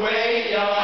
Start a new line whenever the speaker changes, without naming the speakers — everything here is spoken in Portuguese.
away your